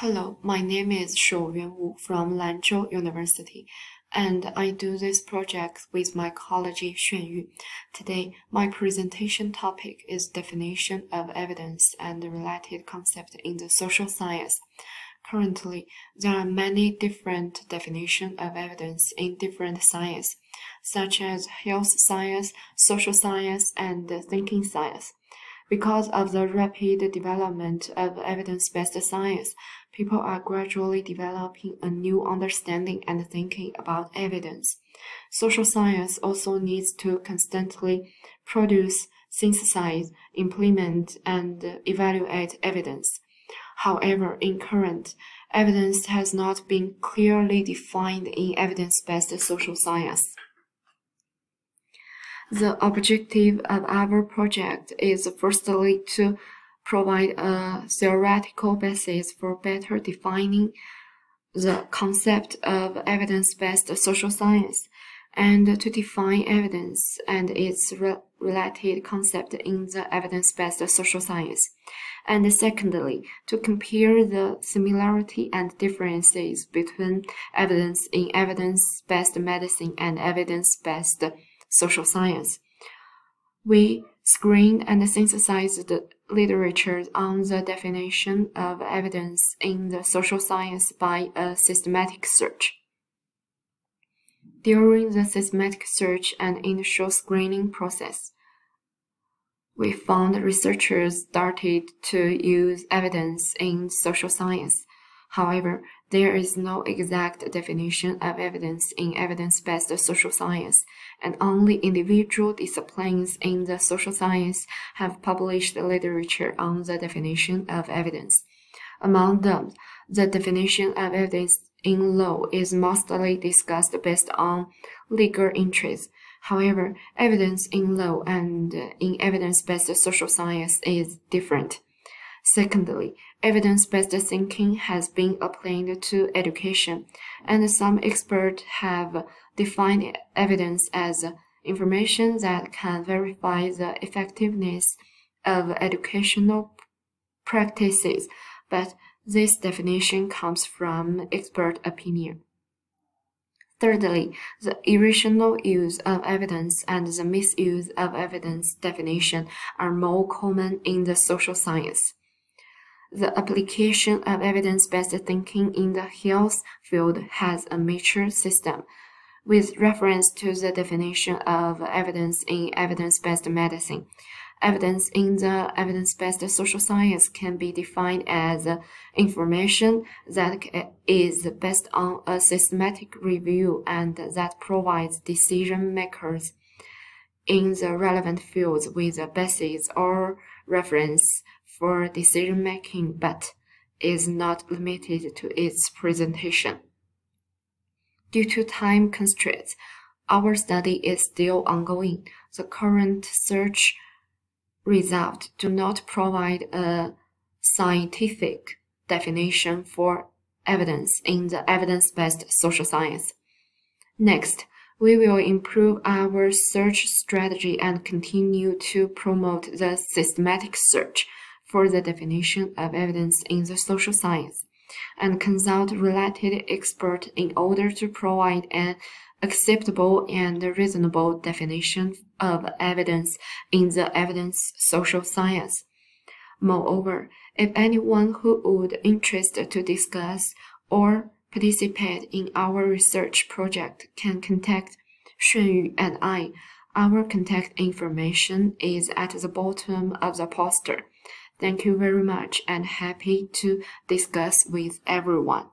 Hello, my name is Shouyuan Wu from Lanzhou University, and I do this project with my colleague Xuanyu. Today, my presentation topic is definition of evidence and related concepts in the social science. Currently, there are many different definitions of evidence in different science, such as health science, social science, and thinking science. Because of the rapid development of evidence-based science, people are gradually developing a new understanding and thinking about evidence. Social science also needs to constantly produce, synthesize, implement, and evaluate evidence. However, in current, evidence has not been clearly defined in evidence-based social science. The objective of our project is firstly to provide a theoretical basis for better defining the concept of evidence-based social science and to define evidence and its re related concept in the evidence-based social science. And secondly, to compare the similarity and differences between evidence in evidence-based medicine and evidence-based social science. We screened and synthesized the literature on the definition of evidence in the social science by a systematic search. During the systematic search and initial screening process, we found researchers started to use evidence in social science. However, there is no exact definition of evidence in evidence-based social science, and only individual disciplines in the social science have published literature on the definition of evidence. Among them, the definition of evidence in law is mostly discussed based on legal interests. However, evidence in law and in evidence-based social science is different. Secondly, evidence-based thinking has been applied to education, and some experts have defined evidence as information that can verify the effectiveness of educational practices, but this definition comes from expert opinion. Thirdly, the irrational use of evidence and the misuse of evidence definition are more common in the social science. The application of evidence-based thinking in the health field has a mature system. With reference to the definition of evidence in evidence-based medicine, evidence in the evidence-based social science can be defined as information that is based on a systematic review and that provides decision makers in the relevant fields with a basis or reference for decision making but is not limited to its presentation. Due to time constraints, our study is still ongoing. The current search results do not provide a scientific definition for evidence in the evidence-based social science. Next, we will improve our search strategy and continue to promote the systematic search for the definition of evidence in the social science and consult related experts in order to provide an acceptable and reasonable definition of evidence in the evidence social science. Moreover, if anyone who would interest to discuss or participate in our research project can contact Xuanyu and I. Our contact information is at the bottom of the poster. Thank you very much and happy to discuss with everyone.